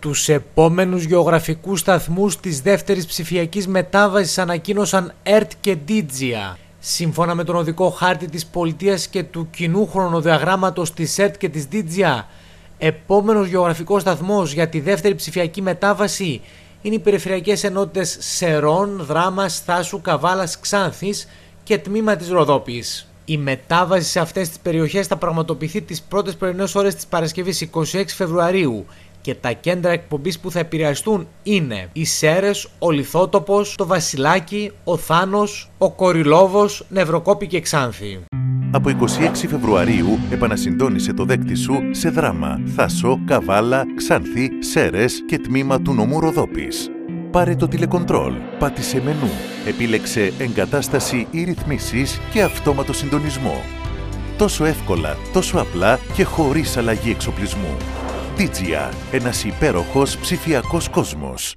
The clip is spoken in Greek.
Τους επόμενους γεωγραφικούς σταθμούς της δεύτερης ψηφιακής μετάβασης ανακοίνωσαν ΕΡΤ και Δίτζια. Σύμφωνα με τον οδικό χάρτη της πολιτείας και του κοινού χρονοδιαγράμματος της ΕΡΤ και της Δίτζια, επόμενος γεωγραφικός σταθμός για τη δεύτερη ψηφιακή μετάβαση είναι οι περιφερειακές ενότητες Σερών, Δράμας, Θάσου, Καβάλας, Ξάνθης και τμήμα της Ροδόπης. Η μετάβαση σε αυτές τις περιοχές θα πραγματοποιηθεί τις πρώτες πρωινές ώρες της Παρασκευής 26 Φεβρουαρίου και τα κέντρα εκπομπής που θα επηρεαστούν είναι οι Σέρες, ο Λιθότοπος, το Βασιλάκι, ο Θάνος, ο Κοριλόβος, Νευροκόπη και Ξάνθη. Από 26 Φεβρουαρίου επανασυντόνισε το δέκτη σου σε δράμα, Θάσο, Καβάλα, Ξάνθη, Σέρες και τμήμα του νομού Ροδόπης. Πάρε το τηλεκοντρόλ, πάτησε μενού, επίλεξε εγκατάσταση ή ρυθμίσεις και αυτόματο συντονισμό. Τόσο εύκολα, τόσο απλά και χωρίς αλλαγή εξοπλισμού. Digia, ένας υπέροχος ψηφιακός κόσμος.